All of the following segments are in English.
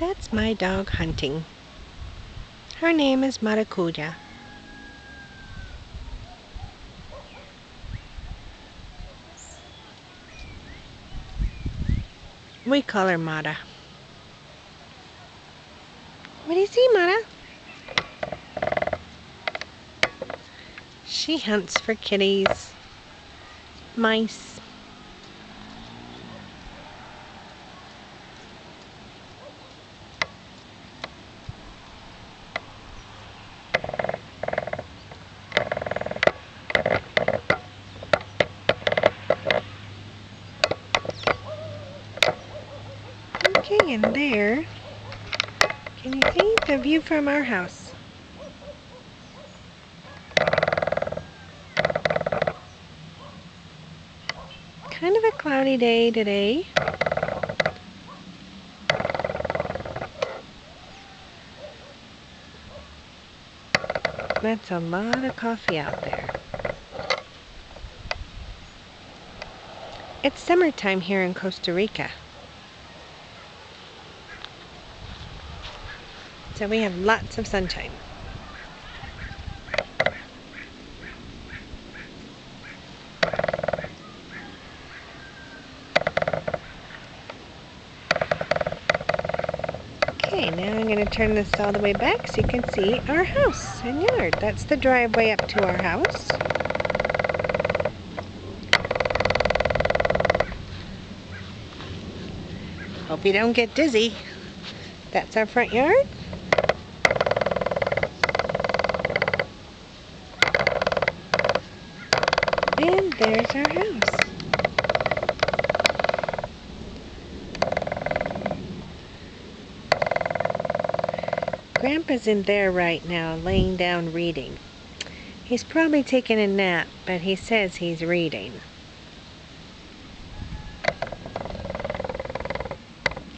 That's my dog hunting. Her name is Maracuja. We call her Mara. What do you see, Mara? She hunts for kitties, mice. Okay, and there, can you see the view from our house? Kind of a cloudy day today. That's a lot of coffee out there. It's summertime here in Costa Rica. So we have lots of sunshine. Okay, now I'm going to turn this all the way back so you can see our house and yard. That's the driveway up to our house. Hope you don't get dizzy. That's our front yard. And there's our house. Grandpa's in there right now, laying down reading. He's probably taking a nap, but he says he's reading.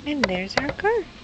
And there's our car.